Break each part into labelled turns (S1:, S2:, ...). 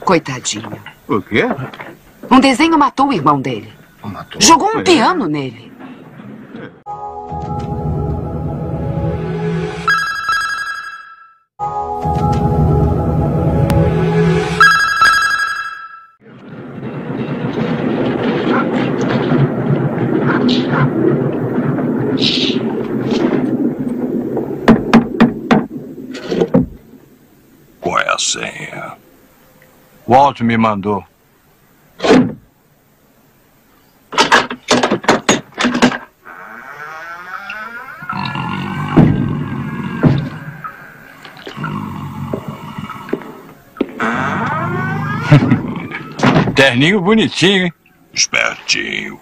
S1: Coitadinho.
S2: O quê?
S1: Um desenho matou o irmão dele.
S2: Matou.
S1: Jogou um
S2: É.
S1: piano nele.
S3: Qual é a senha?
S4: Walt me mandou. Terninho bonitinho, hein?
S3: Espertinho.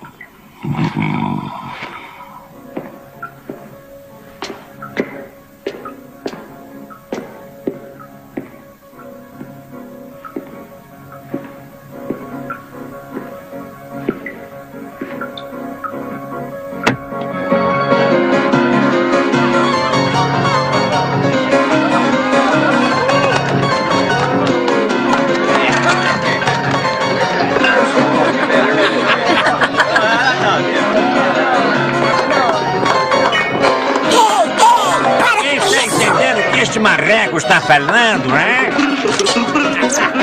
S5: este marreco está falando, né? Engraçado.